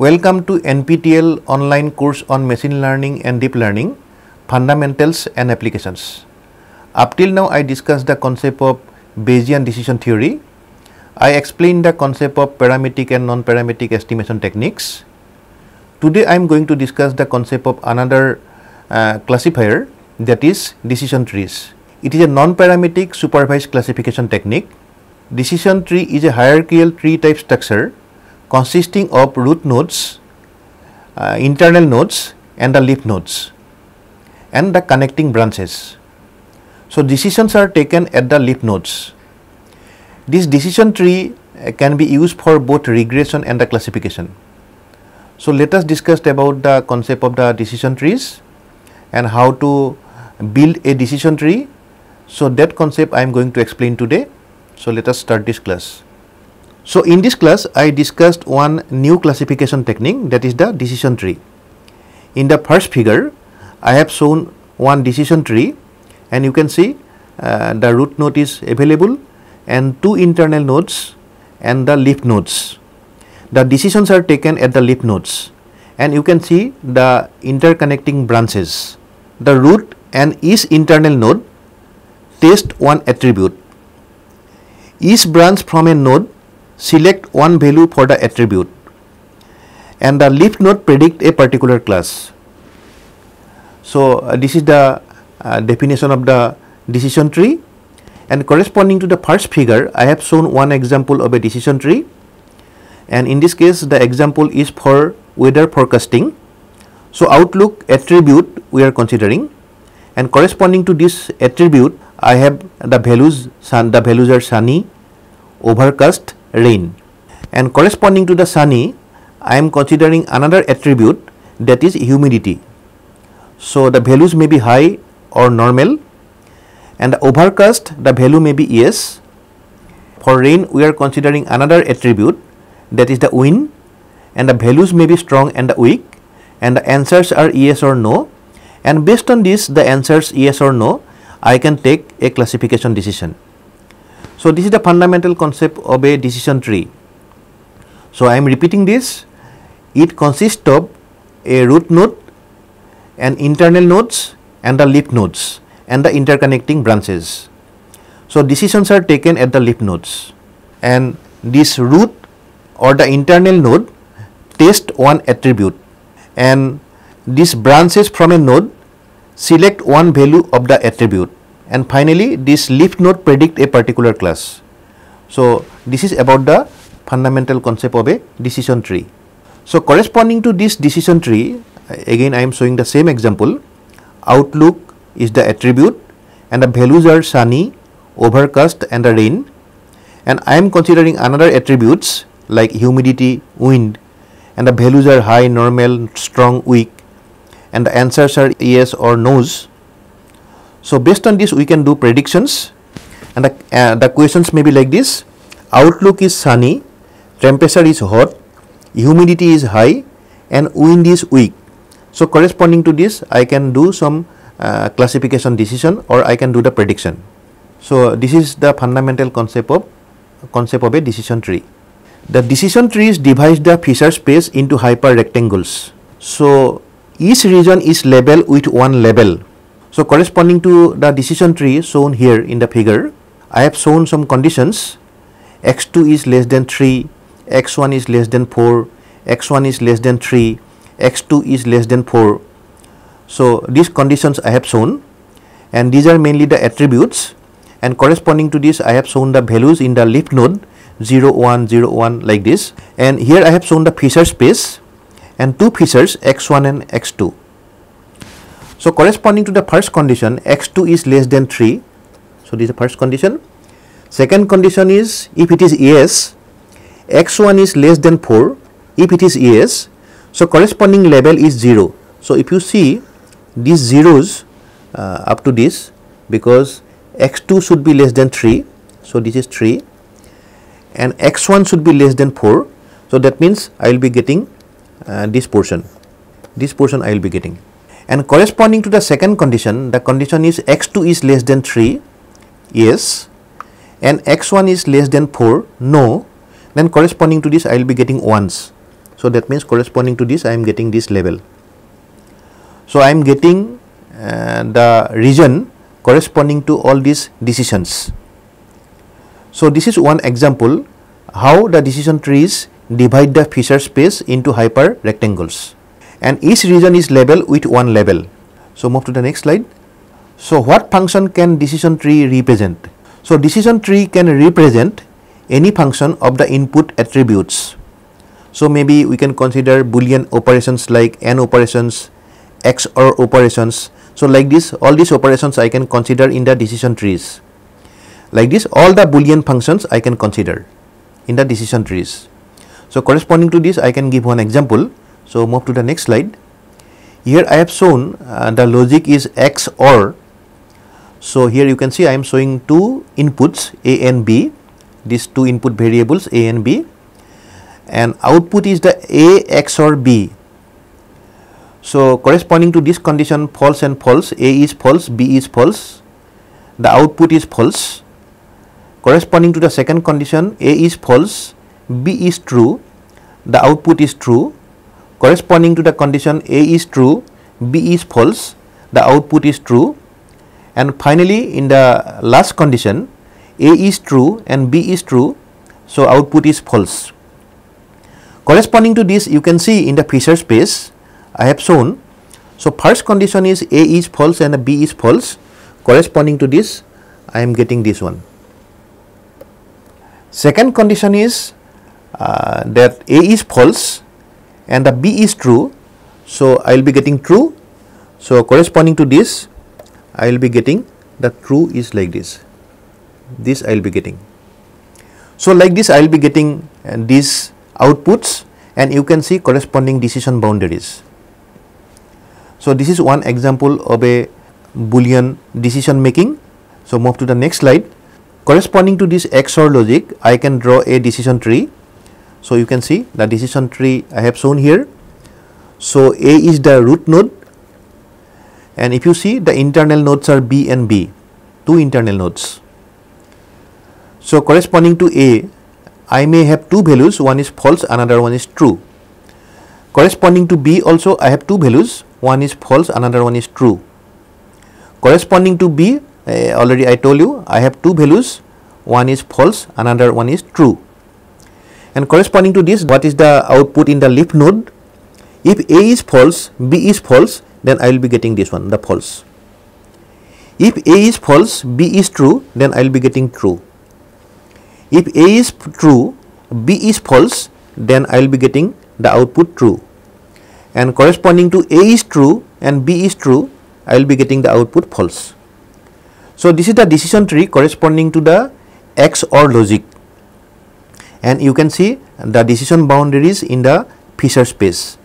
Welcome to NPTEL online course on machine learning and deep learning, fundamentals and applications. Up till now I discussed the concept of Bayesian decision theory. I explained the concept of parametric and non-parametric estimation techniques. Today I am going to discuss the concept of another uh, classifier that is decision trees. It is a non-parametric supervised classification technique. Decision tree is a hierarchical tree type structure consisting of root nodes, uh, internal nodes and the leaf nodes and the connecting branches. So, decisions are taken at the leaf nodes. This decision tree uh, can be used for both regression and the classification. So, let us discuss about the concept of the decision trees and how to build a decision tree. So, that concept I am going to explain today. So, let us start this class. So, in this class I discussed one new classification technique that is the decision tree. In the first figure I have shown one decision tree and you can see uh, the root node is available and two internal nodes and the leaf nodes. The decisions are taken at the leaf nodes and you can see the interconnecting branches. The root and each internal node test one attribute. Each branch from a node select one value for the attribute and the leaf node predict a particular class. So, uh, this is the uh, definition of the decision tree and corresponding to the first figure I have shown one example of a decision tree and in this case the example is for weather forecasting. So, outlook attribute we are considering and corresponding to this attribute I have the values sun the values are sunny, overcast, rain and corresponding to the sunny I am considering another attribute that is humidity. So, the values may be high or normal and the overcast the value may be yes. For rain we are considering another attribute that is the wind and the values may be strong and weak and the answers are yes or no and based on this the answers yes or no I can take a classification decision. So, this is the fundamental concept of a decision tree. So, I am repeating this it consists of a root node and internal nodes and the leaf nodes and the interconnecting branches. So, decisions are taken at the leaf nodes and this root or the internal node test one attribute and these branches from a node select one value of the attribute and finally this leaf node predict a particular class. So, this is about the fundamental concept of a decision tree. So, corresponding to this decision tree again I am showing the same example outlook is the attribute and the values are sunny, overcast and the rain and I am considering another attributes like humidity, wind and the values are high, normal, strong, weak and the answers are yes or no's. So, based on this we can do predictions and the, uh, the questions may be like this outlook is sunny, temperature is hot, humidity is high and wind is weak. So, corresponding to this I can do some uh, classification decision or I can do the prediction. So, this is the fundamental concept of concept of a decision tree. The decision trees divide the feature space into hyper rectangles. So, each region is labeled with one label. So, corresponding to the decision tree shown here in the figure, I have shown some conditions x2 is less than 3, x1 is less than 4, x1 is less than 3, x2 is less than 4. So, these conditions I have shown and these are mainly the attributes and corresponding to this I have shown the values in the leaf node 0 1 0 1 like this and here I have shown the feature space and two features x1 and x2. So, corresponding to the first condition x2 is less than 3. So, this is the first condition. Second condition is if it is yes x1 is less than 4 if it is yes so, corresponding label is 0. So, if you see these zeros uh, up to this because x 2 should be less than 3. So, this is 3 and x 1 should be less than 4. So, that means I will be getting uh, this portion, this portion I will be getting and corresponding to the second condition, the condition is x 2 is less than 3, yes and x 1 is less than 4, no, then corresponding to this I will be getting 1s. So, that means corresponding to this I am getting this level So, I am getting uh, the region corresponding to all these decisions. So, this is one example how the decision trees divide the feature space into hyper rectangles and each region is labeled with one label. So, move to the next slide. So, what function can decision tree represent? So, decision tree can represent any function of the input attributes. So, maybe we can consider boolean operations like AND operations, XOR operations. So, like this all these operations I can consider in the decision trees. Like this all the boolean functions I can consider in the decision trees. So, corresponding to this I can give one example. So, move to the next slide. Here I have shown uh, the logic is XOR. So, here you can see I am showing two inputs A and B, these two input variables A and B and output is the A XOR B. So, corresponding to this condition false and false, A is false, B is false, the output is false. Corresponding to the second condition, A is false, B is true, the output is true. Corresponding to the condition A is true, B is false, the output is true. And finally, in the last condition, A is true and B is true, so output is false. Corresponding to this, you can see in the feature space, I have shown. So, first condition is A is false and B is false. Corresponding to this, I am getting this one. Second condition is uh, that A is false and the B is true. So, I will be getting true. So, corresponding to this, I will be getting the true is like this. This I will be getting. So, like this I will be getting uh, these outputs and you can see corresponding decision boundaries. So, this is one example of a boolean decision making. So, move to the next slide. Corresponding to this XOR logic, I can draw a decision tree. So, you can see the decision tree I have shown here. So, A is the root node and if you see the internal nodes are B and B, two internal nodes. So, corresponding to A, I may have two values, one is false, another one is true. Corresponding to B also I have two values, one is false, another one is true. Corresponding to B, uh, already I told you, I have two values, one is false, another one is true. And corresponding to this, what is the output in the leaf node? If A is false, B is false, then I will be getting this one, the false. If A is false, B is true, then I will be getting true. If A is true, B is false, then I will be getting the output true. And corresponding to A is true and B is true, I will be getting the output false. So, this is the decision tree corresponding to the XOR logic and you can see the decision boundaries in the feature space.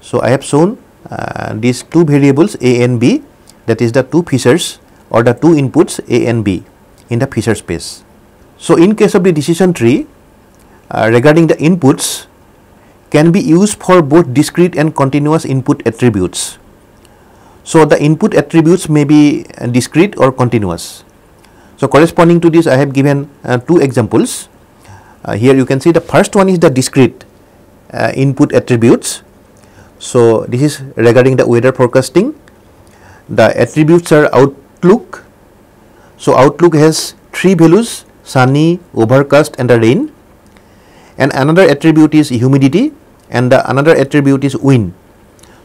So, I have shown uh, these two variables A and B that is the two features or the two inputs A and B in the feature space. So, in case of the decision tree uh, regarding the inputs can be used for both discrete and continuous input attributes. So, the input attributes may be discrete or continuous. So, corresponding to this I have given uh, two examples. Uh, here you can see the first one is the discrete uh, input attributes. So, this is regarding the weather forecasting. The attributes are outlook. So, outlook has three values sunny, overcast and the rain and another attribute is humidity and the another attribute is wind.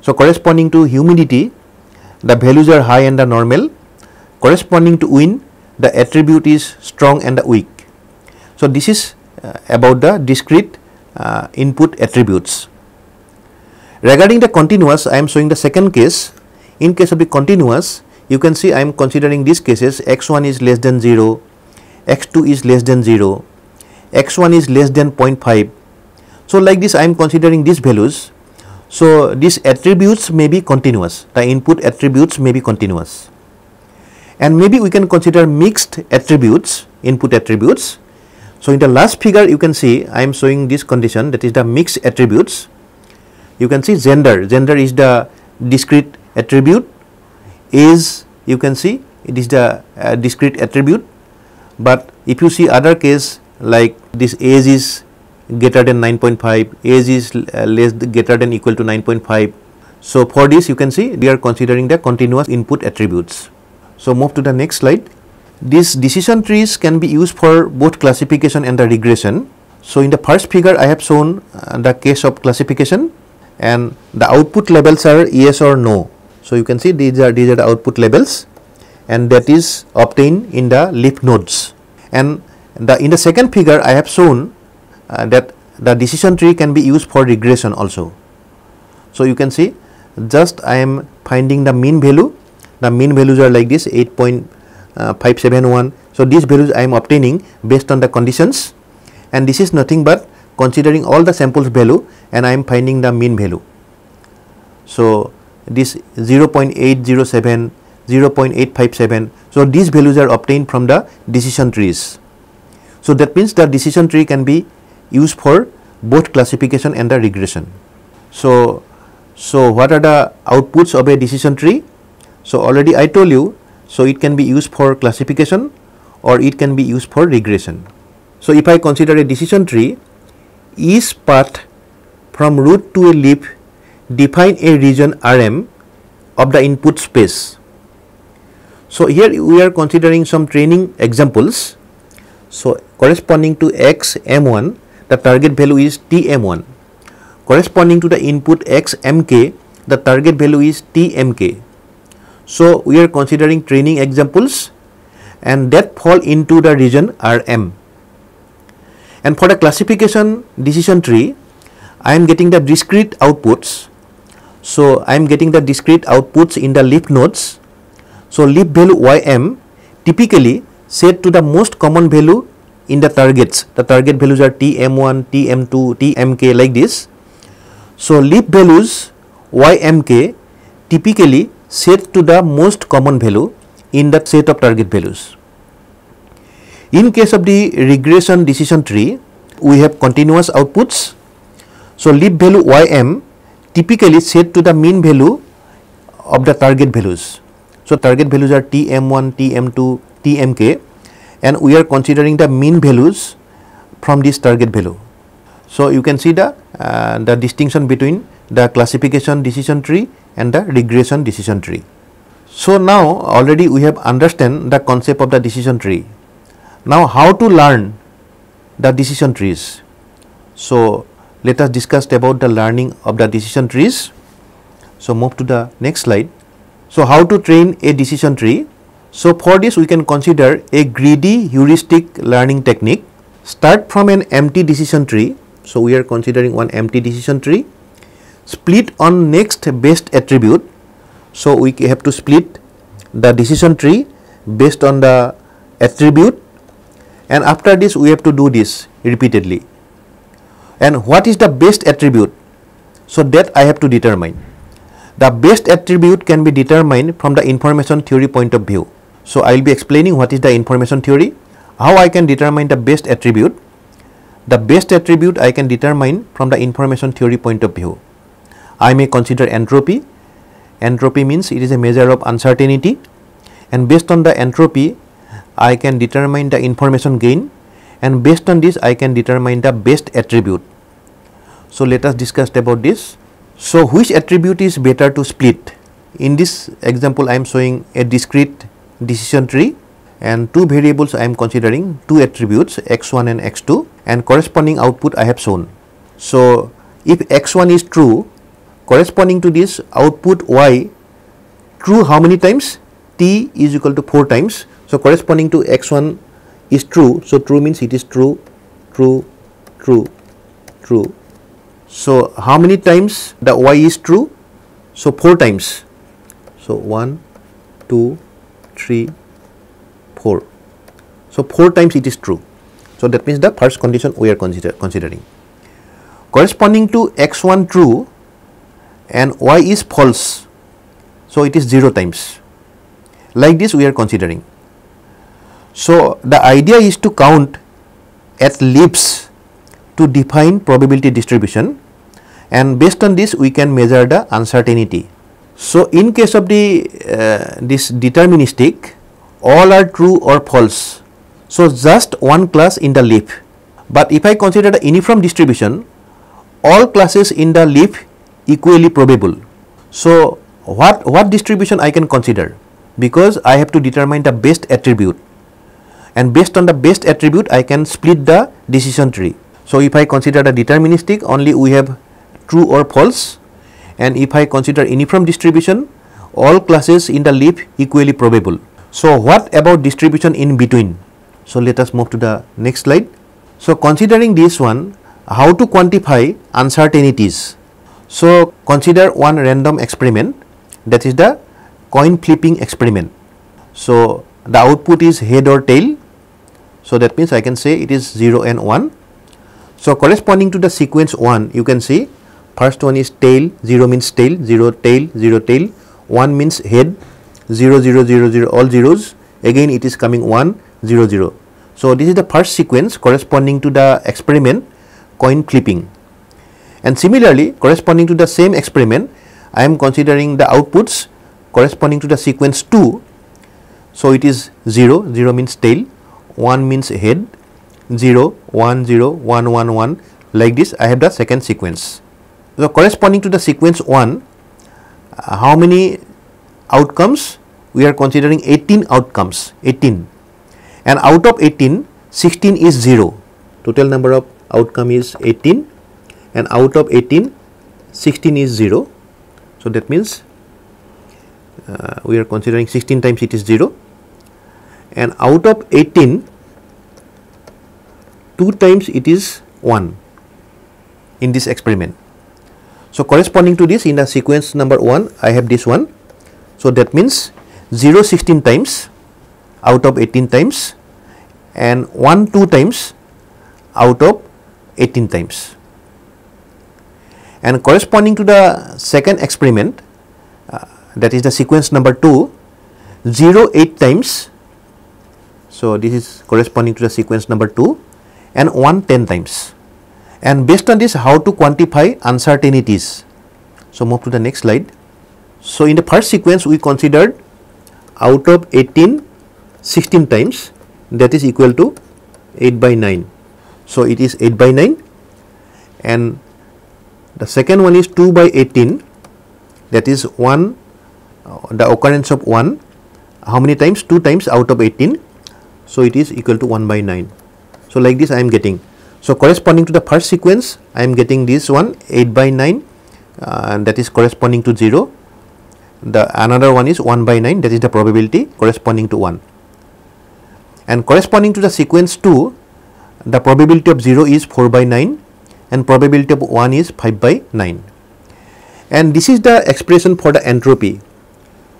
So, corresponding to humidity the values are high and the normal corresponding to wind the attribute is strong and the weak. So, this is about the discrete uh, input attributes. Regarding the continuous I am showing the second case in case of the continuous you can see I am considering these cases x1 is less than 0 x2 is less than 0, x1 is less than 0.5. So, like this I am considering these values. So, these attributes may be continuous, the input attributes may be continuous. And maybe we can consider mixed attributes, input attributes. So, in the last figure you can see I am showing this condition that is the mixed attributes. You can see gender, gender is the discrete attribute, age you can see it is the uh, discrete attribute but if you see other case like this age is greater than 9.5, age is uh, less greater than equal to 9.5. So, for this you can see we are considering the continuous input attributes. So, move to the next slide. These decision trees can be used for both classification and the regression. So, in the first figure I have shown uh, the case of classification and the output labels are yes or no. So, you can see these are these are the output labels and that is obtained in the leaf nodes and the in the second figure I have shown uh, that the decision tree can be used for regression also. So, you can see just I am finding the mean value the mean values are like this Uh, 8.571. So, these values I am obtaining based on the conditions and this is nothing but considering all the samples value and I am finding the mean value. So, this 0.807, 0.857. So, these values are obtained from the decision trees. So, that means the decision tree can be used for both classification and the regression. So, so what are the outputs of a decision tree? So, already I told you, so it can be used for classification or it can be used for regression. So, if I consider a decision tree, each path from root to a leaf define a region Rm of the input space. So, here we are considering some training examples. So, corresponding to x m1 the target value is t m1 corresponding to the input x mk the target value is t mk. So, we are considering training examples and that fall into the region Rm. And for the classification decision tree, I am getting the discrete outputs. So, I am getting the discrete outputs in the leaf nodes. So, leaf value ym typically set to the most common value in the targets. The target values are tm1, tm2, tmk like this. So, leaf values ymk typically set to the most common value in that set of target values. In case of the regression decision tree, we have continuous outputs. So, leaf value ym typically set to the mean value of the target values. So, target values are tm1, tm2, tmk and we are considering the mean values from this target value. So, you can see the, uh, the distinction between the classification decision tree and the regression decision tree. So, now already we have understand the concept of the decision tree. Now, how to learn the decision trees? So, let us discuss about the learning of the decision trees. So, move to the next slide. So, how to train a decision tree? So, for this we can consider a greedy heuristic learning technique. Start from an empty decision tree. So, we are considering one empty decision tree split on next best attribute. So, we have to split the decision tree based on the attribute and after this we have to do this repeatedly. And what is the best attribute? So, that I have to determine. The best attribute can be determined from the information theory point of view. So, I will be explaining what is the information theory, how I can determine the best attribute. The best attribute I can determine from the information theory point of view. I may consider entropy. Entropy means it is a measure of uncertainty and based on the entropy I can determine the information gain and based on this I can determine the best attribute. So, let us discuss about this. So, which attribute is better to split? In this example I am showing a discrete decision tree and two variables I am considering two attributes x1 and x2 and corresponding output I have shown. So, if x1 is true corresponding to this output y true how many times t is equal to 4 times. So, corresponding to x1 is true. So, true means it is true, true, true, true. So, how many times the y is true? So, 4 times. So, 1, 2, 3, 4. So, 4 times it is true. So, that means the first condition we are consider considering. Corresponding to x1 true and y is false. So, it is 0 times like this we are considering. So, the idea is to count at leaps to define probability distribution and based on this we can measure the uncertainty. So, in case of the uh, this deterministic all are true or false. So, just one class in the leaf But if I consider the uniform distribution, all classes in the leaf equally probable. So, what, what distribution I can consider? Because I have to determine the best attribute and based on the best attribute I can split the decision tree. So, if I consider the deterministic only we have true or false and if I consider uniform distribution all classes in the leaf equally probable. So, what about distribution in between? So, let us move to the next slide. So, considering this one how to quantify uncertainties. So, consider one random experiment that is the coin flipping experiment. So, the output is head or tail. So, that means I can say it is 0 and 1. So, corresponding to the sequence 1 you can see first one is tail 0 means tail 0 tail 0 tail 1 means head 0 0 0 0 all zeros again it is coming 1 0 0. So, this is the first sequence corresponding to the experiment coin flipping and similarly corresponding to the same experiment I am considering the outputs corresponding to the sequence 2. So, it is 0 0 means tail 1 means head 0 1 0 1 1 1 like this I have the second sequence. So, corresponding to the sequence 1 uh, how many outcomes we are considering 18 outcomes 18 and out of 18 16 is 0 total number of outcome is 18 and out of 18 16 is 0 so that means uh, we are considering 16 times it is 0 and out of 18 2 times it is 1 in this experiment so corresponding to this in the sequence number 1 I have this one. So that means 0 16 times out of 18 times and 1 2 times out of 18 times. And corresponding to the second experiment uh, that is the sequence number 2 0 8 times. So this is corresponding to the sequence number 2 and 1 10 times and based on this how to quantify uncertainties. So, move to the next slide. So, in the first sequence we considered out of 18 16 times that is equal to 8 by 9. So, it is 8 by 9 and the second one is 2 by 18 that is 1 uh, the occurrence of 1 how many times? 2 times out of 18 so it is equal to 1 by 9 so like this i am getting. So, corresponding to the first sequence I am getting this one 8 by 9 uh, and that is corresponding to 0. The another one is 1 by 9 that is the probability corresponding to 1. And corresponding to the sequence 2 the probability of 0 is 4 by 9 and probability of 1 is 5 by 9. And this is the expression for the entropy.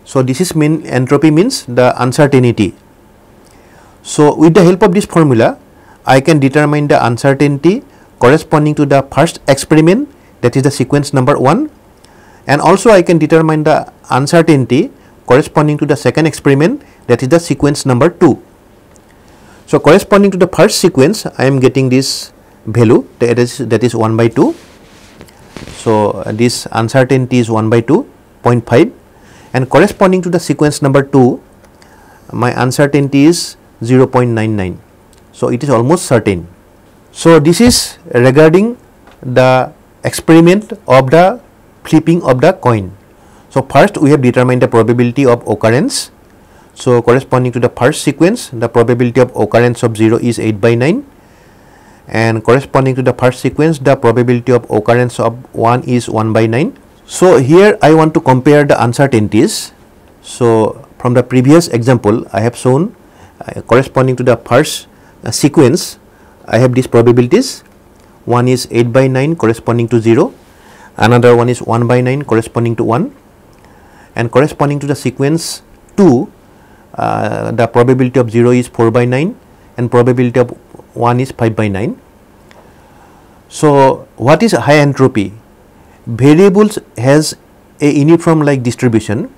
So, this is mean entropy means the uncertainty. So, with the help of this formula I can determine the uncertainty corresponding to the first experiment that is the sequence number 1 and also I can determine the uncertainty corresponding to the second experiment that is the sequence number 2. So, corresponding to the first sequence I am getting this value that is that is 1 by 2. So, uh, this uncertainty is 1 by 2 0.5 and corresponding to the sequence number 2 my uncertainty is 0.99. So, it is almost certain. So, this is regarding the experiment of the flipping of the coin. So, first we have determined the probability of occurrence. So, corresponding to the first sequence the probability of occurrence of 0 is 8 by 9 and corresponding to the first sequence the probability of occurrence of 1 is 1 by 9. So, here I want to compare the uncertainties. So, from the previous example I have shown uh, corresponding to the first a sequence I have these probabilities one is 8 by 9 corresponding to 0 another one is 1 by 9 corresponding to 1 and corresponding to the sequence 2 uh, the probability of 0 is 4 by 9 and probability of 1 is 5 by 9. So, what is high entropy? Variables has a uniform like distribution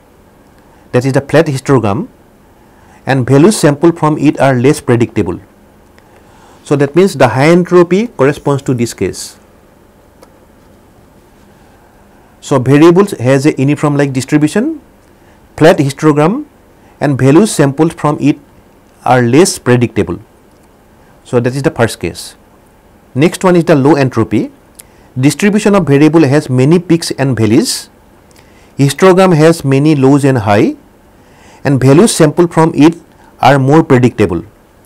that is the flat histogram and values sampled from it are less predictable. So, that means the high entropy corresponds to this case. So, variables has a uniform like distribution, flat histogram and values sampled from it are less predictable. So, that is the first case. Next one is the low entropy. Distribution of variable has many peaks and valleys. Histogram has many lows and high and values sampled from it are more predictable.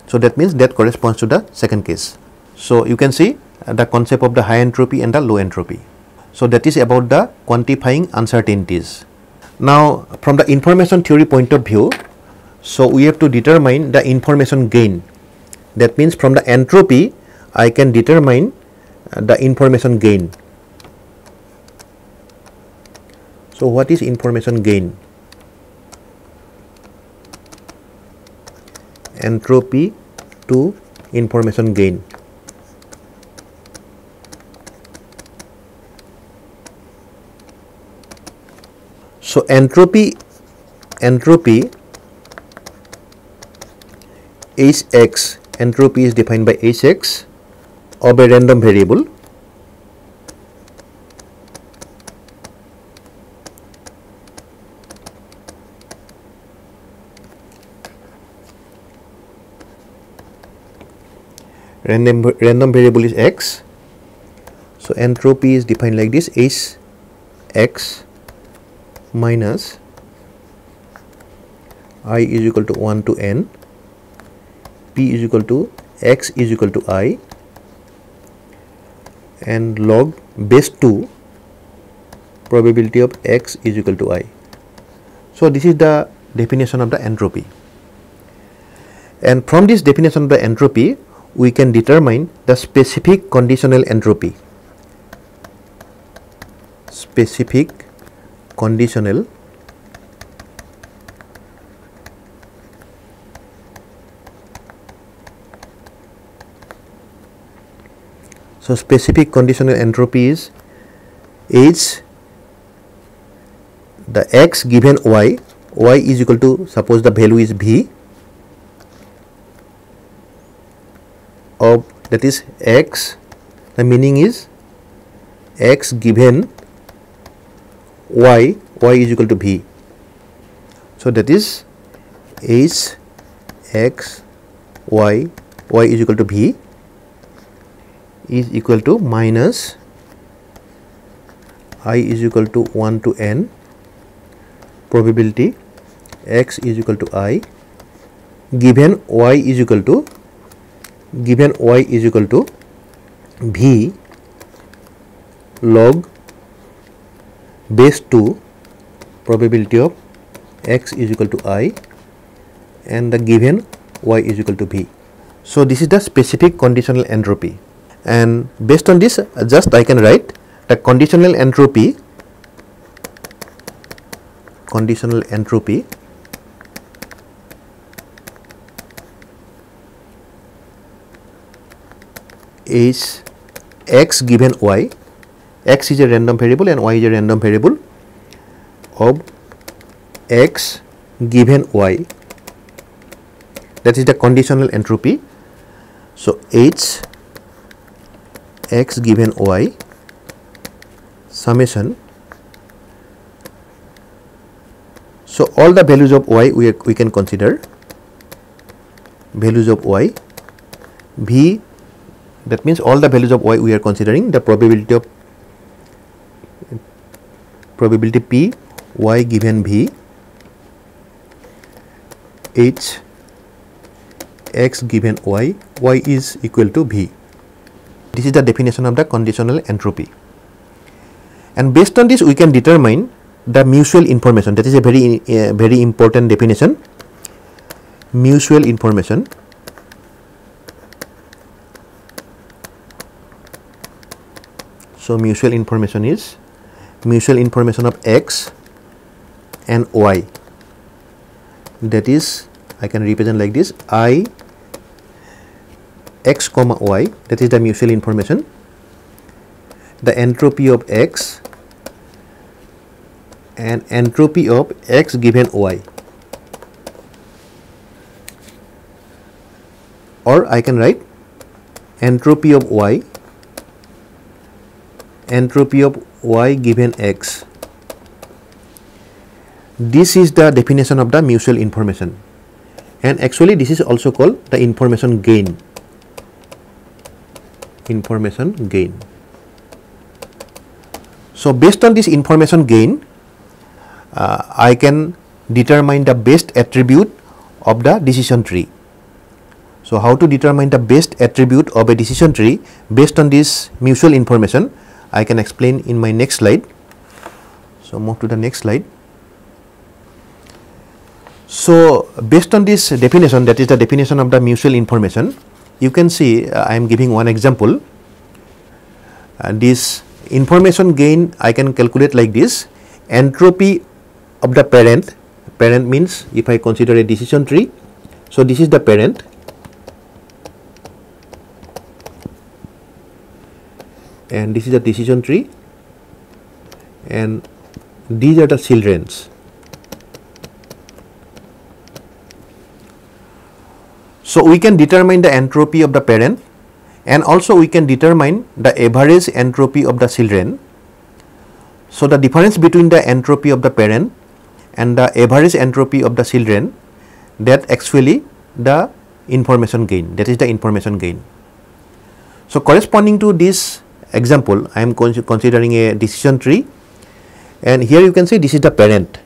So, that means that corresponds to the second case. So, you can see uh, the concept of the high entropy and the low entropy. So, that is about the quantifying uncertainties. Now, from the information theory point of view, so we have to determine the information gain. That means from the entropy, I can determine uh, the information gain. So, what is information gain? Entropy to information gain. So, entropy entropy H x entropy is defined by H x of a random variable. Random random variable is x. So entropy is defined like this h x minus i is equal to 1 to n p is equal to x is equal to i and log base 2 probability of x is equal to i. So, this is the definition of the entropy and from this definition of the entropy we can determine the specific conditional entropy specific conditional So, specific conditional entropy is H the x given y, y is equal to suppose the value is v of that is x the meaning is x given y y is equal to v. So, that is h x y y is equal to v is equal to minus i is equal to 1 to n. Probability x is equal to i. Given y is equal to given y is equal to v log base 2 probability of x is equal to i and the given y is equal to v. So, this is the specific conditional entropy and based on this just I can write the conditional entropy conditional entropy is x given y. X is a random variable and y is a random variable of x given y. That is the conditional entropy. So h x given y summation. So all the values of y we, we can consider. Values of y. V that means all the values of y we are considering the probability of probability p y given v h x given y y is equal to v this is the definition of the conditional entropy. And based on this, we can determine the mutual information. That is a very, uh, very important definition. Mutual information. So, mutual information is mutual information of x and y. That is, I can represent like this I x comma y that is the mutual information. The entropy of x and entropy of x given y. Or I can write entropy of y entropy of y given x. This is the definition of the mutual information. And actually this is also called the information gain information gain. So, based on this information gain, uh, I can determine the best attribute of the decision tree. So, how to determine the best attribute of a decision tree based on this mutual information I can explain in my next slide. So, move to the next slide. So, based on this definition that is the definition of the mutual information you can see uh, I am giving one example. Uh, this information gain I can calculate like this. Entropy of the parent. Parent means if I consider a decision tree so this is the parent. And this is the decision tree. And these are the children's So, we can determine the entropy of the parent and also we can determine the average entropy of the children. So, the difference between the entropy of the parent and the average entropy of the children that actually the information gain that is the information gain. So, corresponding to this example I am considering a decision tree and here you can see this is the parent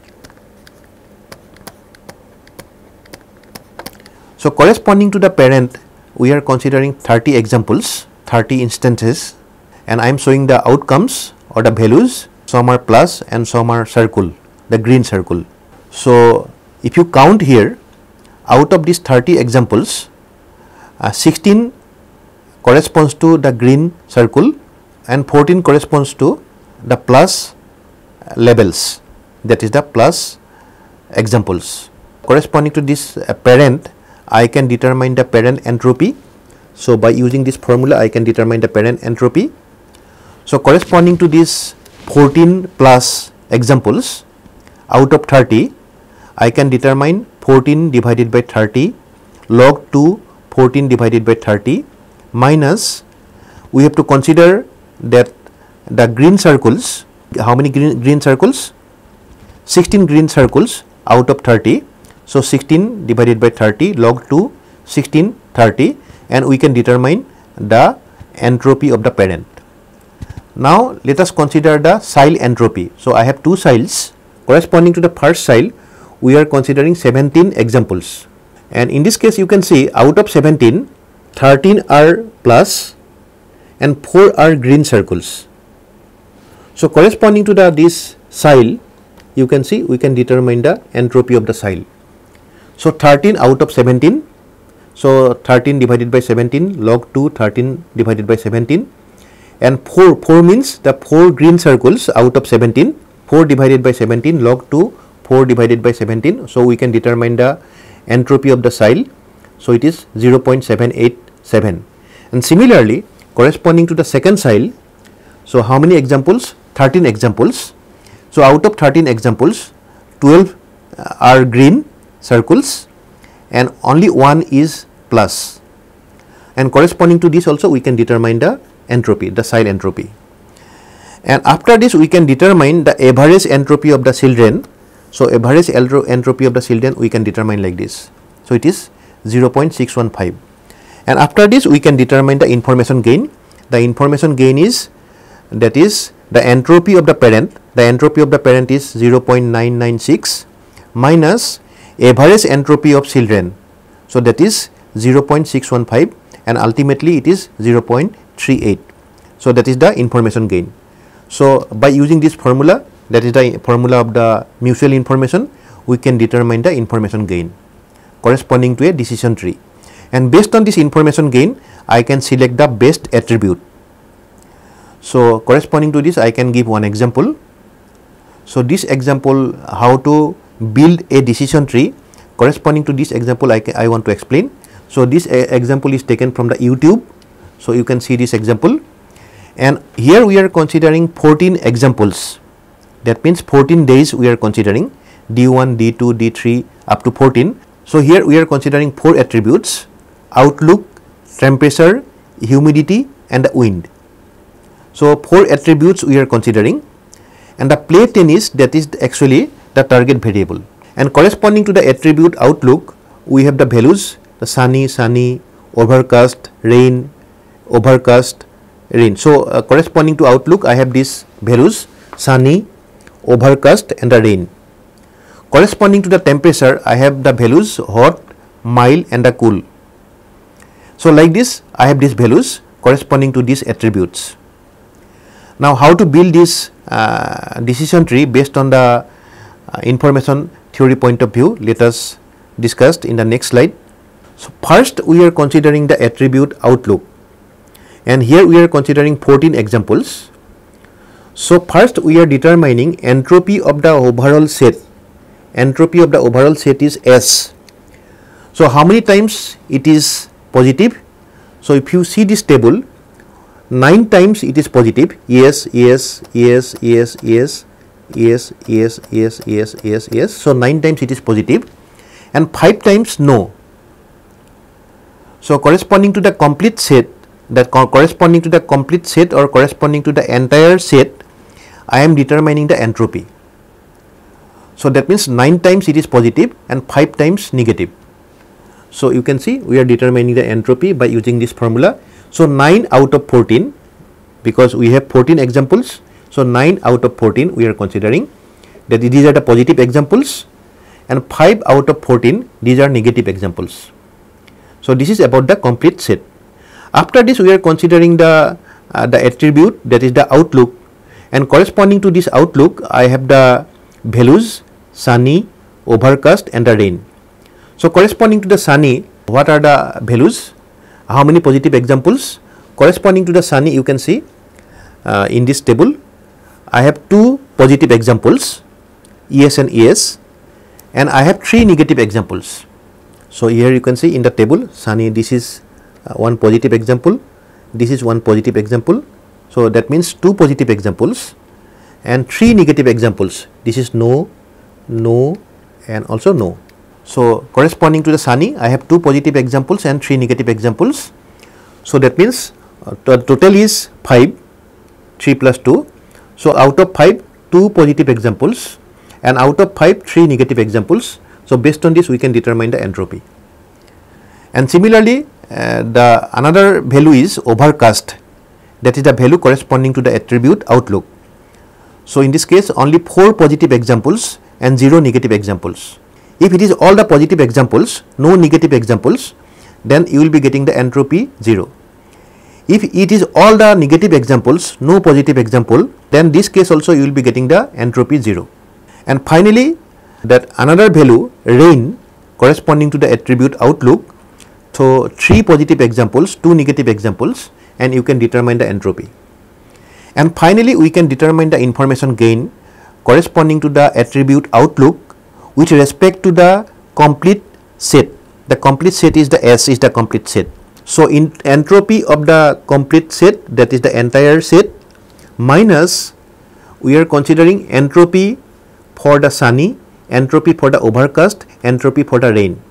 So, corresponding to the parent we are considering 30 examples 30 instances and I am showing the outcomes or the values some are plus and some are circle the green circle. So, if you count here out of these 30 examples uh, 16 corresponds to the green circle and 14 corresponds to the plus labels that is the plus examples corresponding to this uh, parent I can determine the parent entropy. So, by using this formula I can determine the parent entropy. So, corresponding to these 14 plus examples out of 30 I can determine 14 divided by 30 log 2 14 divided by 30 minus we have to consider that the green circles how many green, green circles 16 green circles out of 30 so, 16 divided by 30 log 2 16 30 and we can determine the entropy of the parent. Now, let us consider the child entropy. So, I have two childs corresponding to the first child we are considering 17 examples and in this case you can see out of 17 13 are plus and 4 are green circles. So, corresponding to the this child you can see we can determine the entropy of the child. So, 13 out of 17. So, 13 divided by 17 log 2 13 divided by 17 and 4 4 means the 4 green circles out of 17 4 divided by 17 log 2 4 divided by 17. So, we can determine the entropy of the cell. So, it is 0.787 and similarly corresponding to the second cell. So, how many examples? 13 examples. So, out of 13 examples 12 uh, are green circles and only one is plus. And corresponding to this also we can determine the entropy the child entropy. And after this we can determine the average entropy of the children. So average entropy of the children we can determine like this. So it is 0.615 and after this we can determine the information gain. The information gain is that is the entropy of the parent. The entropy of the parent is 0.996 minus average entropy of children. So, that is 0.615 and ultimately it is 0.38. So, that is the information gain. So, by using this formula that is the formula of the mutual information we can determine the information gain corresponding to a decision tree and based on this information gain I can select the best attribute. So, corresponding to this I can give one example. So, this example how to build a decision tree corresponding to this example I, I want to explain. So, this eh, example is taken from the YouTube. So, you can see this example and here we are considering 14 examples that means 14 days we are considering D1, D2, D3 up to 14. So, here we are considering 4 attributes outlook, temperature, humidity and the wind. So, 4 attributes we are considering and the play tennis that is actually the target variable and corresponding to the attribute outlook we have the values the sunny sunny overcast rain overcast rain. So, uh, corresponding to outlook I have these values sunny, overcast and the rain. Corresponding to the temperature I have the values hot, mild and the cool. So, like this I have these values corresponding to these attributes. Now, how to build this uh, decision tree based on the Uh, information theory point of view let us discuss in the next slide. So, first we are considering the attribute outlook and here we are considering 14 examples. So, first we are determining entropy of the overall set, entropy of the overall set is S. So, how many times it is positive? So, if you see this table, 9 times it is positive, yes, yes, yes, yes, yes, yes, yes, yes, yes, yes, yes. So, 9 times it is positive and 5 times no. So, corresponding to the complete set that co corresponding to the complete set or corresponding to the entire set, I am determining the entropy. So, that means 9 times it is positive and 5 times negative. So, you can see we are determining the entropy by using this formula. So, 9 out of 14 because we have 14 examples. So, 9 out of 14 we are considering that these are the positive examples and 5 out of 14 these are negative examples. So, this is about the complete set. After this we are considering the, uh, the attribute that is the outlook and corresponding to this outlook I have the values sunny, overcast and the rain. So, corresponding to the sunny what are the values? How many positive examples? Corresponding to the sunny you can see uh, in this table I have two positive examples yes and yes and I have three negative examples. So, here you can see in the table sunny this is uh, one positive example, this is one positive example. So, that means two positive examples and three negative examples. This is no, no and also no. So, corresponding to the sunny I have two positive examples and three negative examples. So, that means uh, the total is 5, 3 plus 2. So, out of 5 2 positive examples and out of 5 3 negative examples. So, based on this we can determine the entropy. And similarly, uh, the another value is overcast that is the value corresponding to the attribute outlook. So, in this case only 4 positive examples and 0 negative examples. If it is all the positive examples, no negative examples, then you will be getting the entropy 0. If it is all the negative examples, no positive example, then this case also you will be getting the entropy 0. And finally, that another value rain corresponding to the attribute outlook so, 3 positive examples, 2 negative examples and you can determine the entropy. And finally, we can determine the information gain corresponding to the attribute outlook with respect to the complete set. The complete set is the S is the complete set. So, in entropy of the complete set that is the entire set minus we are considering entropy for the sunny, entropy for the overcast, entropy for the rain.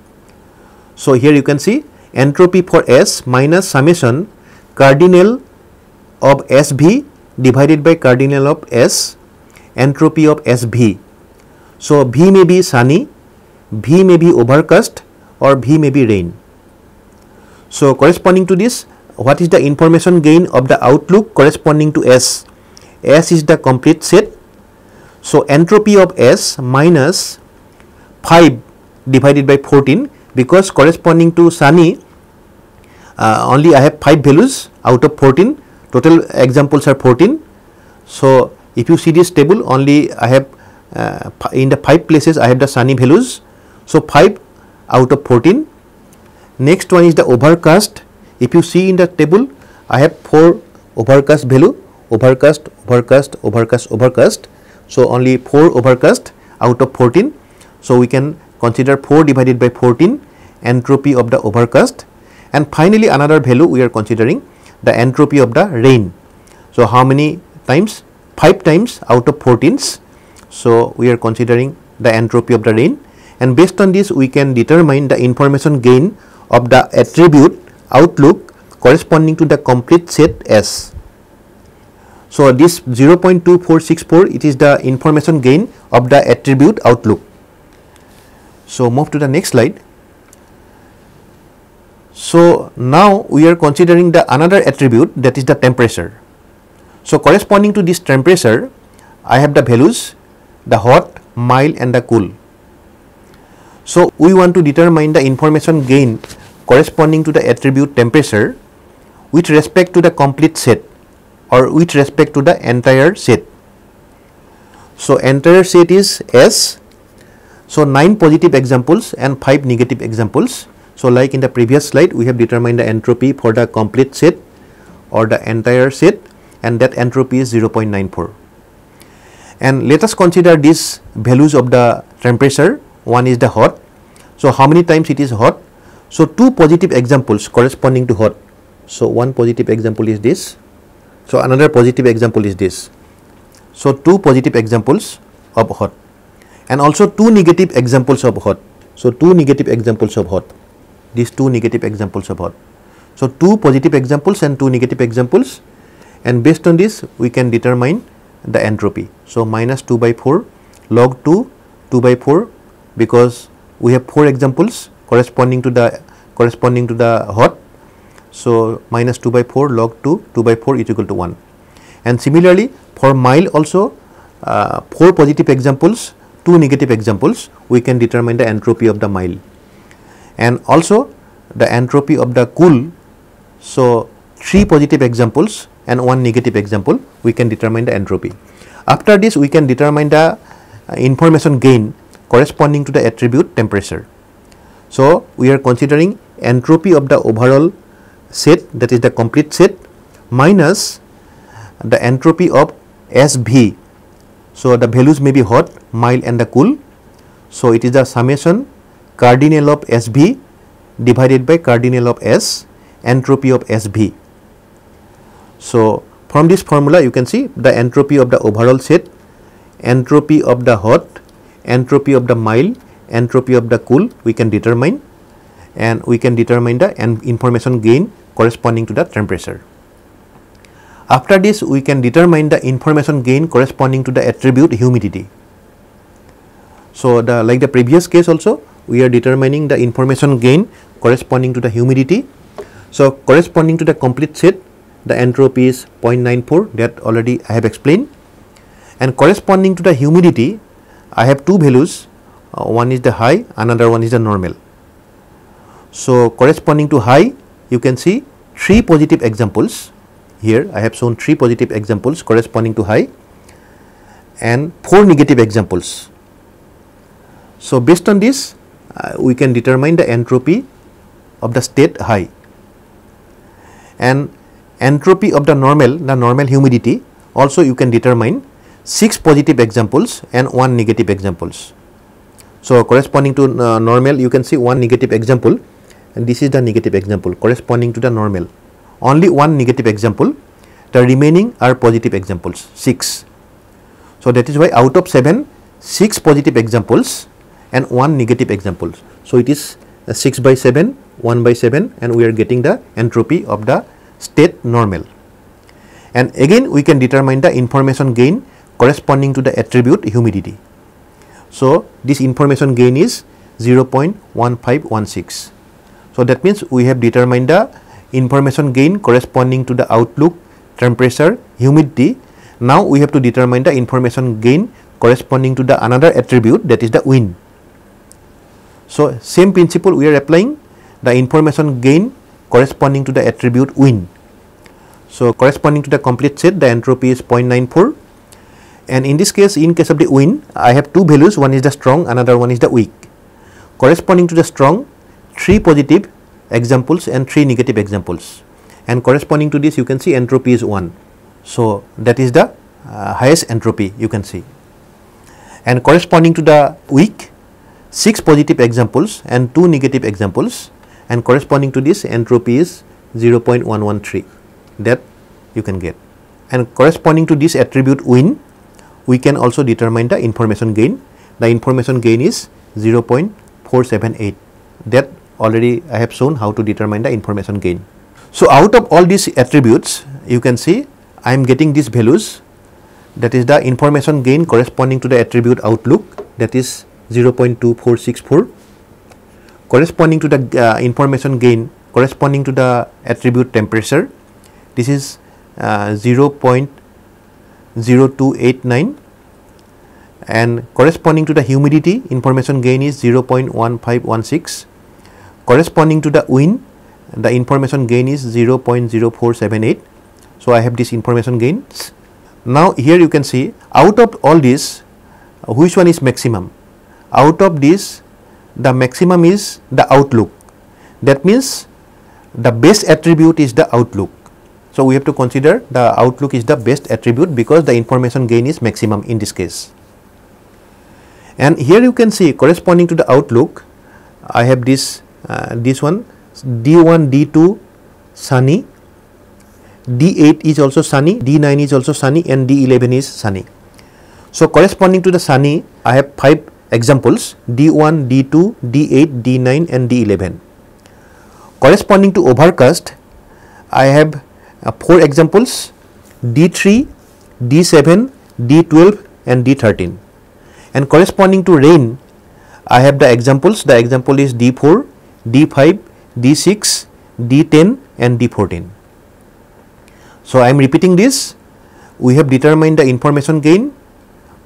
So, here you can see entropy for S minus summation cardinal of SV divided by cardinal of S entropy of SV. So, V may be sunny, V may be overcast or V may be rain. So, corresponding to this what is the information gain of the outlook corresponding to S? S is the complete set. So, entropy of S minus 5 divided by 14 because corresponding to sunny uh, only I have 5 values out of 14 total examples are 14. So, if you see this table only I have uh, in the 5 places I have the sunny values. So, 5 out of 14. Next one is the overcast. If you see in the table I have 4 overcast value overcast, overcast, overcast, overcast. So, only 4 overcast out of 14. So, we can consider 4 divided by 14 entropy of the overcast and finally another value we are considering the entropy of the rain. So, how many times 5 times out of 14s. So, we are considering the entropy of the rain and based on this we can determine the information gain of the attribute outlook corresponding to the complete set S. So, this 0.2464 it is the information gain of the attribute outlook. So, move to the next slide. So, now we are considering the another attribute that is the temperature. So, corresponding to this temperature I have the values the hot, mild and the cool. So, we want to determine the information gain corresponding to the attribute temperature with respect to the complete set or with respect to the entire set. So, entire set is S. So, 9 positive examples and 5 negative examples. So, like in the previous slide we have determined the entropy for the complete set or the entire set and that entropy is 0.94. And let us consider these values of the temperature. One is the hot. So, how many times it is hot? So, two positive examples corresponding to hot. So, one positive example is this. So, another positive example is this. So, two positive examples of hot and also two negative examples of hot. So, two negative examples of hot. These two negative examples of hot. So, two positive examples and two negative examples and based on this we can determine the entropy. So, minus 2 by 4 log 2 2 by 4 because we have 4 examples corresponding to the corresponding to the hot. So, minus 2 by 4 log 2 2 by 4 is equal to 1 and similarly for mild also uh, 4 positive examples 2 negative examples we can determine the entropy of the mild and also the entropy of the cool. So, 3 positive examples and one negative example we can determine the entropy. After this we can determine the uh, information gain corresponding to the attribute temperature. So, we are considering entropy of the overall set that is the complete set minus the entropy of SV. So, the values may be hot, mild and the cool. So, it is the summation cardinal of SV divided by cardinal of S entropy of SV. So, from this formula you can see the entropy of the overall set, entropy of the hot, entropy of the mild, entropy of the cool we can determine and we can determine the information gain corresponding to the temperature. After this we can determine the information gain corresponding to the attribute humidity. So, the like the previous case also we are determining the information gain corresponding to the humidity. So, corresponding to the complete set the entropy is 0.94 that already I have explained and corresponding to the humidity I have two values uh, one is the high another one is the normal. So, corresponding to high you can see three positive examples here I have shown three positive examples corresponding to high and four negative examples. So, based on this uh, we can determine the entropy of the state high and entropy of the normal, the normal humidity also you can determine 6 positive examples and 1 negative examples. So, corresponding to uh, normal you can see one negative example and this is the negative example corresponding to the normal. Only one negative example, the remaining are positive examples 6. So, that is why out of 7, 6 positive examples and 1 negative example. So, it is uh, 6 by 7, 1 by 7 and we are getting the entropy of the state normal. And again we can determine the information gain corresponding to the attribute humidity. So, this information gain is 0.1516. So, that means we have determined the information gain corresponding to the outlook, temperature, humidity. Now, we have to determine the information gain corresponding to the another attribute that is the wind. So, same principle we are applying the information gain corresponding to the attribute wind. So, corresponding to the complete set the entropy is 0.94 and in this case in case of the win I have two values. One is the strong another one is the weak. Corresponding to the strong 3 positive examples and 3 negative examples. And corresponding to this you can see entropy is 1. So, that is the uh, highest entropy you can see. And corresponding to the weak 6 positive examples and 2 negative examples. And corresponding to this entropy is 0.113 that you can get. And corresponding to this attribute wind we can also determine the information gain. The information gain is 0.478 that already I have shown how to determine the information gain. So, out of all these attributes you can see I am getting these values. That is the information gain corresponding to the attribute outlook. That is 0.2464 corresponding to the uh, information gain corresponding to the attribute temperature. This is uh, 0.0289 and corresponding to the humidity information gain is 0.1516 corresponding to the wind the information gain is 0.0478 so i have this information gains now here you can see out of all this which one is maximum? Out of this the maximum is the outlook. That means the best attribute is the outlook so we have to consider the outlook is the best attribute because the information gain is maximum in this case. And here you can see corresponding to the outlook I have this uh, this one D1 D2 sunny. D8 is also sunny D9 is also sunny and D11 is sunny. So corresponding to the sunny I have five examples D1 D2 D8 D9 and D11 corresponding to overcast I have uh, four examples D3 D7 D12 and D13 and corresponding to rain I have the examples. The example is D4, D5, D6, D10 and D14. So, I am repeating this. We have determined the information gain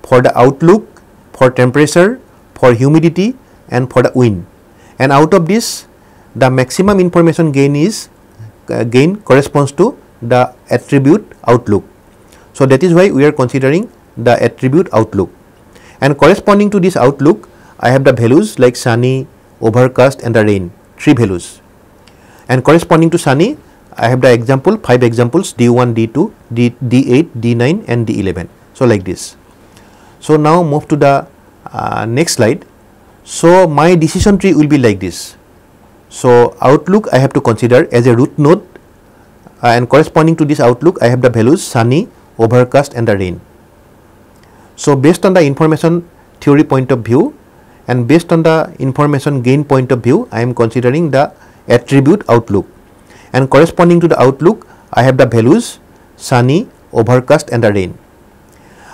for the outlook, for temperature, for humidity and for the wind. And out of this the maximum information gain is uh, gain corresponds to the attribute outlook. So, that is why we are considering the attribute outlook and corresponding to this outlook I have the values like sunny, overcast and the rain 3 values and corresponding to sunny I have the example 5 examples D1, D2, D, D8, D9 and D11. So, like this. So, now move to the uh, next slide. So, my decision tree will be like this. So, outlook I have to consider as a root node Uh, and corresponding to this outlook I have the values sunny, overcast and the rain. So, based on the information theory point of view and based on the information gain point of view, I am considering the attribute outlook and corresponding to the outlook, I have the values sunny, overcast and the rain.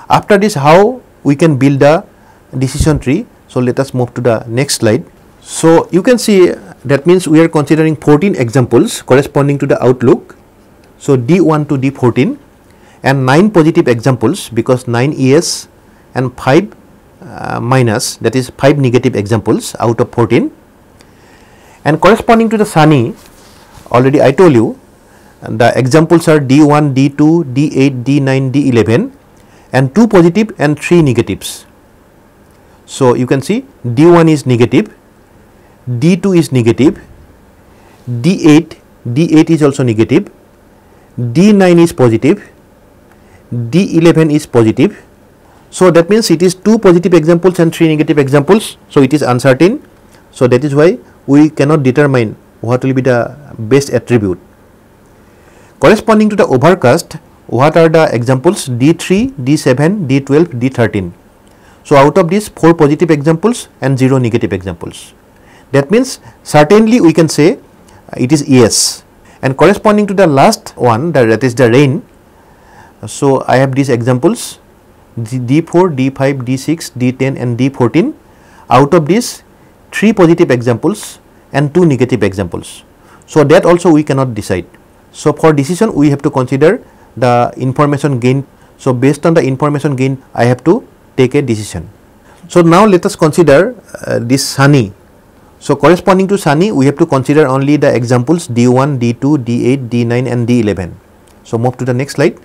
After this, how we can build the decision tree? So, let us move to the next slide. So, you can see that means we are considering 14 examples corresponding to the outlook. So, D1 to D14 and 9 positive examples because 9 yes and 5 uh, minus that is 5 negative examples out of 14 and corresponding to the sunny already I told you the examples are D1, D2, D8, D9, D11 and 2 positive and 3 negatives. So, you can see D1 is negative, D2 is negative, D8, D8 is also negative, D9 is positive, D11 is positive so, that means it is 2 positive examples and 3 negative examples. So, it is uncertain. So, that is why we cannot determine what will be the best attribute. Corresponding to the overcast, what are the examples D3, D7, D12, D13. So, out of these 4 positive examples and 0 negative examples. That means certainly we can say it is yes and corresponding to the last one that is the rain. So, I have these examples D4, D5, D6, D10 and D14 out of these 3 positive examples and 2 negative examples. So, that also we cannot decide. So, for decision we have to consider the information gain. So, based on the information gain I have to take a decision. So, now let us consider uh, this sunny. So, corresponding to sunny we have to consider only the examples D1, D2, D8, D9 and D11. So, move to the next slide.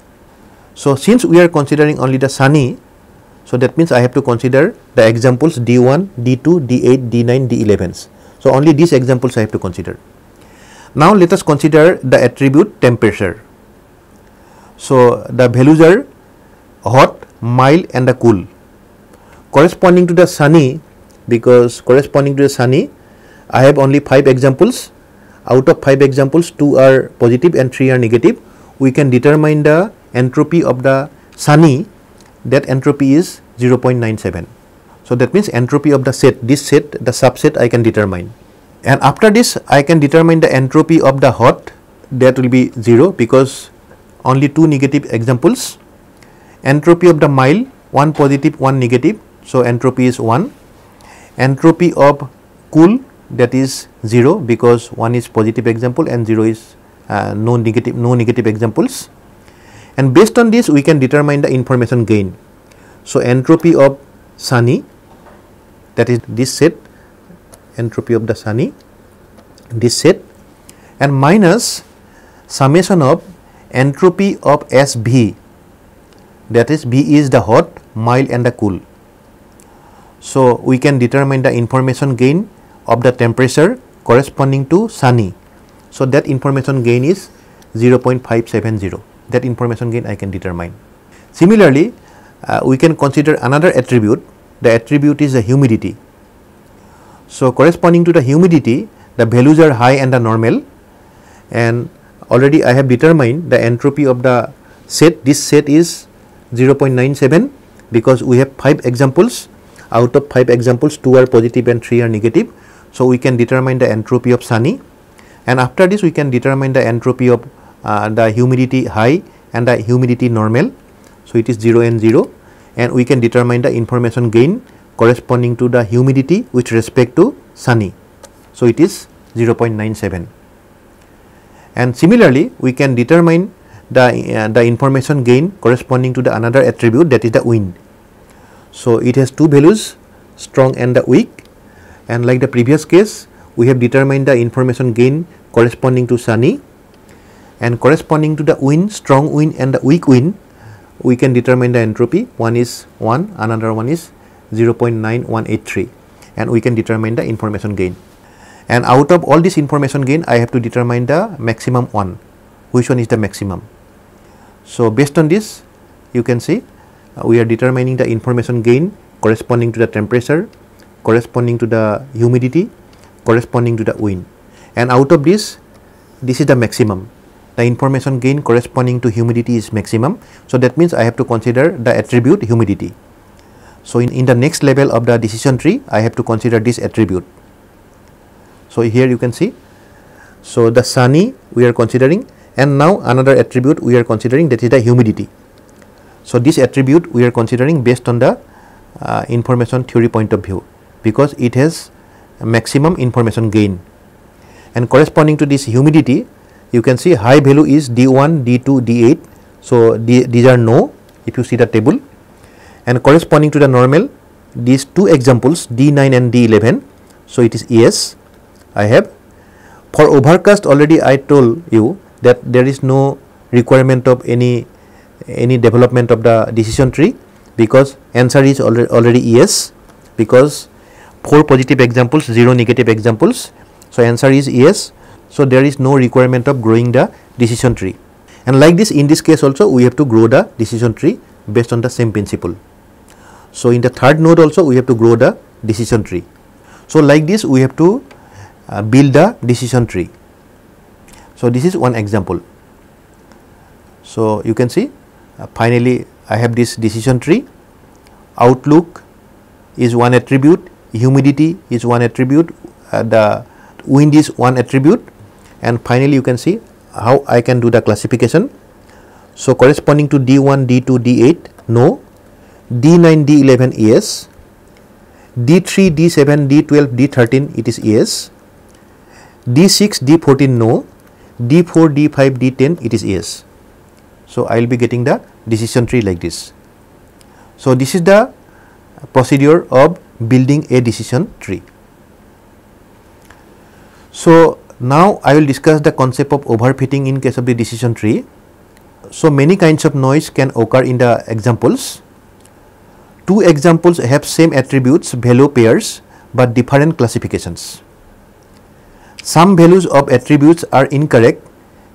So, since we are considering only the sunny, so that means I have to consider the examples D1, D2, D8, D9, D11s. So, only these examples I have to consider. Now, let us consider the attribute temperature. So, the values are hot, mild and the cool. Corresponding to the sunny, because corresponding to the sunny, I have only 5 examples. Out of 5 examples, 2 are positive and 3 are negative. We can determine the entropy of the sunny that entropy is 0.97. So, that means entropy of the set this set the subset I can determine and after this I can determine the entropy of the hot that will be 0 because only two negative examples entropy of the mild one positive one negative. So, entropy is 1 entropy of cool that is 0 because 1 is positive example and 0 is uh, no negative no negative examples and based on this we can determine the information gain. So, entropy of Sunny that is this set entropy of the Sunny this set and minus summation of entropy of SV that is V is the hot, mild and the cool. So, we can determine the information gain of the temperature corresponding to sunny. So, that information gain is 0.570 that information gain I can determine. Similarly, uh, we can consider another attribute the attribute is the humidity. So, corresponding to the humidity the values are high and the normal and already I have determined the entropy of the set this set is 0.97 because we have 5 examples out of 5 examples 2 are positive and 3 are negative. So, we can determine the entropy of sunny and after this we can determine the entropy of uh, the humidity high and the humidity normal. So, it is 0 and 0 and we can determine the information gain corresponding to the humidity with respect to sunny. So, it is 0.97 and similarly we can determine the, uh, the information gain corresponding to the another attribute that is the wind. So, it has two values strong and the weak and like the previous case we have determined the information gain corresponding to sunny. And corresponding to the wind strong wind and the weak wind we can determine the entropy. One is 1 another one is 0.9183 and we can determine the information gain. And out of all this information gain I have to determine the maximum one. Which one is the maximum? So, based on this you can see uh, we are determining the information gain corresponding to the temperature, corresponding to the humidity, corresponding to the wind and out of this this is the maximum the information gain corresponding to humidity is maximum. So, that means I have to consider the attribute humidity. So, in, in the next level of the decision tree I have to consider this attribute. So, here you can see. So, the sunny we are considering and now another attribute we are considering that is the humidity. So, this attribute we are considering based on the uh, information theory point of view because it has maximum information gain and corresponding to this humidity you can see high value is D1, D2, D8. So, these are no if you see the table and corresponding to the normal these two examples D9 and D11. So, it is yes I have for overcast already I told you that there is no requirement of any any development of the decision tree because answer is already, already yes because 4 positive examples 0 negative examples. So, answer is yes. So, there is no requirement of growing the decision tree and like this in this case also we have to grow the decision tree based on the same principle. So, in the third node also we have to grow the decision tree. So, like this we have to uh, build the decision tree. So, this is one example. So, you can see uh, finally, I have this decision tree outlook is one attribute, humidity is one attribute, uh, the wind is one attribute and finally, you can see how I can do the classification. So, corresponding to D1, D2, D8 no, D9, D11 yes, D3, D7, D12, D13 it is yes, D6, D14 no, D4, D5, D10 it is yes. So, I will be getting the decision tree like this. So, this is the procedure of building a decision tree. So, now I will discuss the concept of overfitting in case of the decision tree. So, many kinds of noise can occur in the examples. Two examples have same attributes value pairs, but different classifications. Some values of attributes are incorrect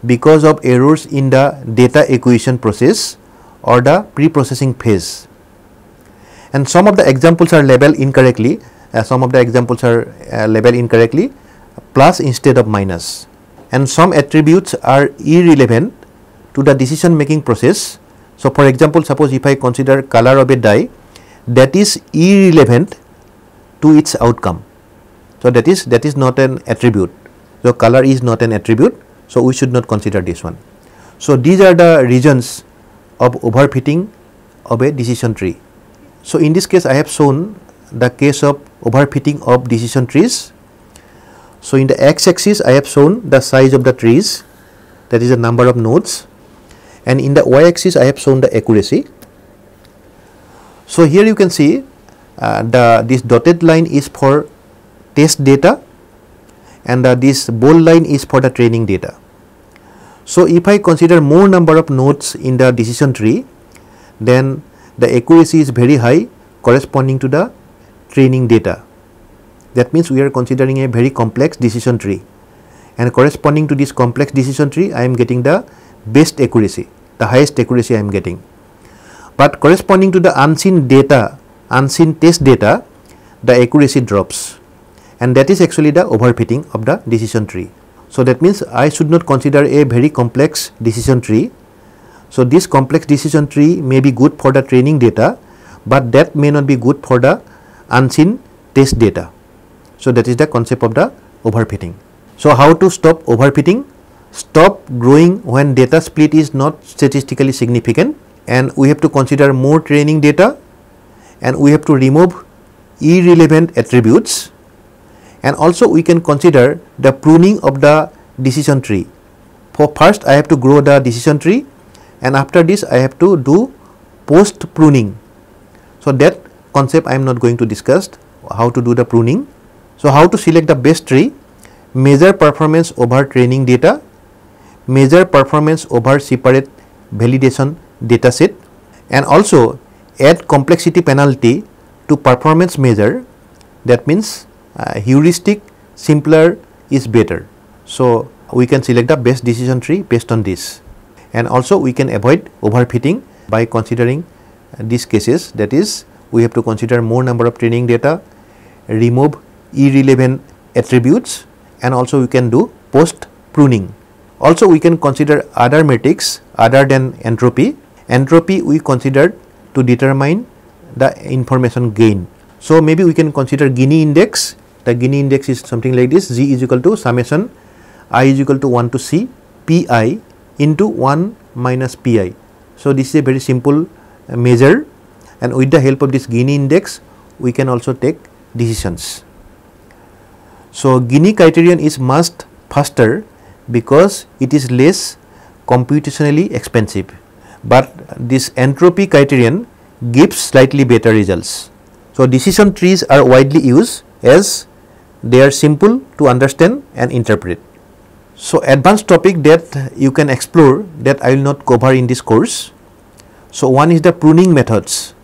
because of errors in the data acquisition process or the pre-processing phase. And some of the examples are labeled incorrectly, uh, some of the examples are uh, labeled incorrectly plus instead of. And some attributes are irrelevant to the decision making process. So, for example, suppose if I consider color of a die that is irrelevant to its outcome. So, that is that is not an attribute so, color is not an attribute. So, we should not consider this one. So, these are the reasons of overfitting of a decision tree. So, in this case I have shown the case of overfitting of decision trees So, in the x axis I have shown the size of the trees that is the number of nodes and in the y axis I have shown the accuracy. So, here you can see uh, the this dotted line is for test data and uh, this bold line is for the training data. So, if I consider more number of nodes in the decision tree then the accuracy is very high corresponding to the training data. That means, we are considering a very complex decision tree and corresponding to this complex decision tree I am getting the best accuracy, the highest accuracy I am getting. But corresponding to the unseen data, unseen test data, the accuracy drops and that is actually the overfitting of the decision tree. So, that means, I should not consider a very complex decision tree. So, this complex decision tree may be good for the training data, but that may not be good for the unseen test data. So, that is the concept of the overfitting. So, how to stop overfitting? Stop growing when data split is not statistically significant and we have to consider more training data and we have to remove irrelevant attributes and also we can consider the pruning of the decision tree. For first I have to grow the decision tree and after this I have to do post pruning. So, that concept I am not going to discuss how to do the pruning. So, how to select the best tree, measure performance over training data, measure performance over separate validation data set and also add complexity penalty to performance measure that means uh, heuristic simpler is better. So, we can select the best decision tree based on this and also we can avoid overfitting by considering these cases that is we have to consider more number of training data, remove irrelevant attributes and also we can do post pruning. Also we can consider other metrics other than entropy. Entropy we consider to determine the information gain. So, maybe we can consider Gini index, the Gini index is something like this z is equal to summation i is equal to 1 to c pi into 1 minus pi. So, this is a very simple uh, measure and with the help of this Gini index we can also take decisions. So, Gini criterion is much faster because it is less computationally expensive, but this entropy criterion gives slightly better results. So, decision trees are widely used as they are simple to understand and interpret. So, advanced topic that you can explore that I will not cover in this course. So, one is the pruning methods.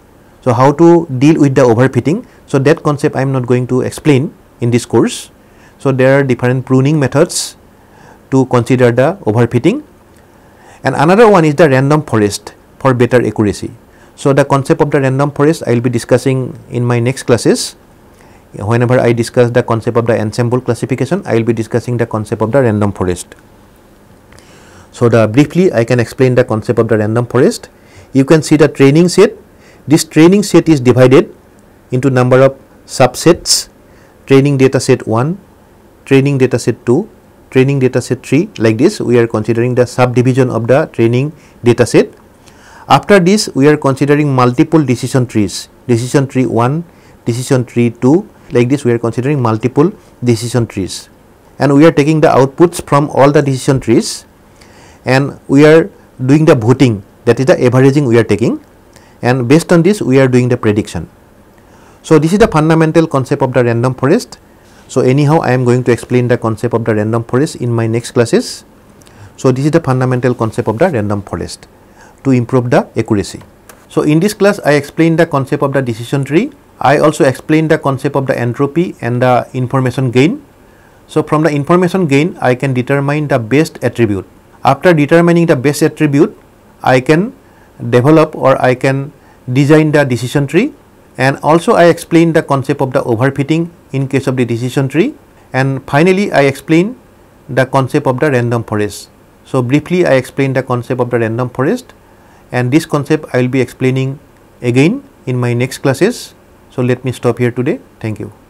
So, how to deal with the overfitting. So, that concept I am not going to explain in this course. So, there are different pruning methods to consider the overfitting and another one is the random forest for better accuracy. So, the concept of the random forest I will be discussing in my next classes whenever I discuss the concept of the ensemble classification, I will be discussing the concept of the random forest. So, the briefly I can explain the concept of the random forest. You can see the training set. This training set is divided into number of subsets, training data set 1, training data set 2, training data set 3 like this we are considering the subdivision of the training data set. After this we are considering multiple decision trees, decision tree 1, decision tree 2, like this we are considering multiple decision trees and we are taking the outputs from all the decision trees and we are doing the voting that is the averaging we are taking and based on this we are doing the prediction. So, this is the fundamental concept of the random forest. So, anyhow I am going to explain the concept of the random forest in my next classes. So, this is the fundamental concept of the random forest to improve the accuracy. So, in this class I explained the concept of the decision tree I also explained the concept of the entropy and the information gain. So, from the information gain I can determine the best attribute. After determining the best attribute I can develop or I can design the decision tree and also I explained the concept of the overfitting in case of the decision tree and finally I explained the concept of the random forest. So, briefly I explained the concept of the random forest and this concept I will be explaining again in my next classes. So, let me stop here today. Thank you.